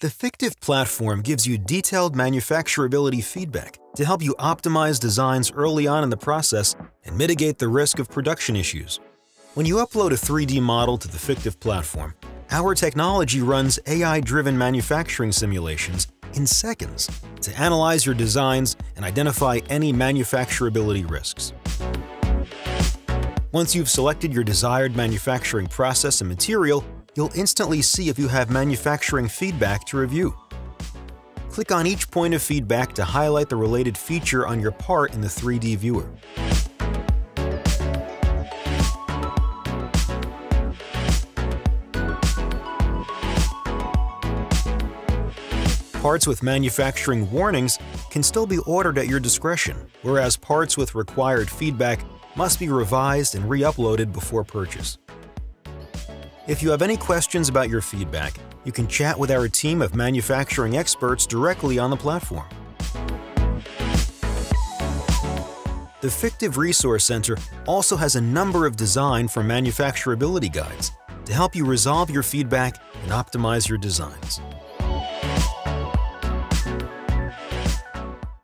The Fictiv platform gives you detailed manufacturability feedback to help you optimize designs early on in the process and mitigate the risk of production issues. When you upload a 3D model to the Fictiv platform, our technology runs AI-driven manufacturing simulations in seconds to analyze your designs and identify any manufacturability risks. Once you've selected your desired manufacturing process and material, you'll instantly see if you have manufacturing feedback to review. Click on each point of feedback to highlight the related feature on your part in the 3D viewer. Parts with manufacturing warnings can still be ordered at your discretion, whereas parts with required feedback must be revised and re-uploaded before purchase. If you have any questions about your feedback, you can chat with our team of manufacturing experts directly on the platform. The Fictiv Resource Center also has a number of design for manufacturability guides to help you resolve your feedback and optimize your designs.